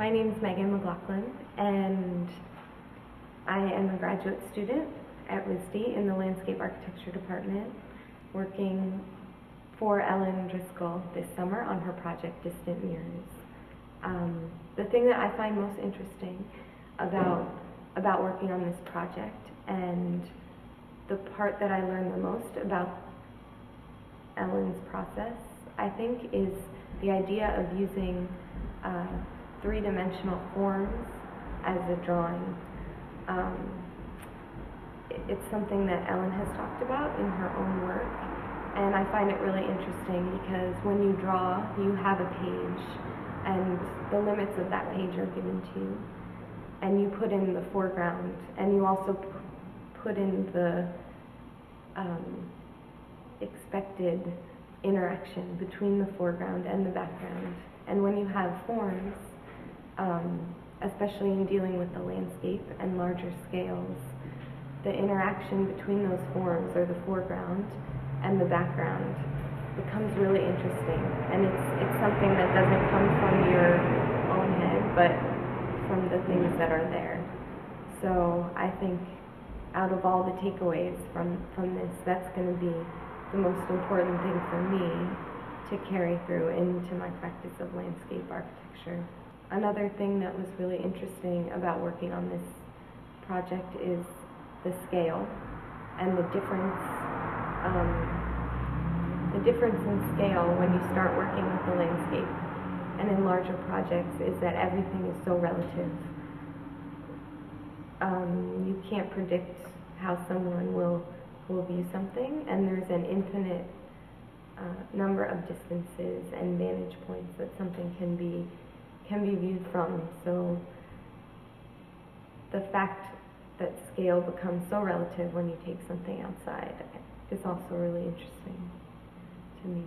My name is Megan McLaughlin, and I am a graduate student at RISD in the Landscape Architecture Department, working for Ellen Driscoll this summer on her project Distant Mirrors. Um, the thing that I find most interesting about about working on this project and the part that I learned the most about Ellen's process, I think, is the idea of using uh, three-dimensional forms as a drawing. Um, it's something that Ellen has talked about in her own work, and I find it really interesting because when you draw, you have a page, and the limits of that page are given to you, and you put in the foreground, and you also put in the um, expected interaction between the foreground and the background. And when you have forms, um, especially in dealing with the landscape and larger scales, the interaction between those forms or the foreground and the background becomes really interesting. And it's, it's something that doesn't come from your own head, but from the things that are there. So I think out of all the takeaways from, from this, that's going to be the most important thing for me to carry through into my practice of landscape architecture. Another thing that was really interesting about working on this project is the scale and the difference um, the difference in scale when you start working with the landscape and in larger projects is that everything is so relative. Um, you can't predict how someone will will view something, and there's an infinite uh, number of distances and vantage points that something can be can be viewed from. So the fact that scale becomes so relative when you take something outside is also really interesting to me.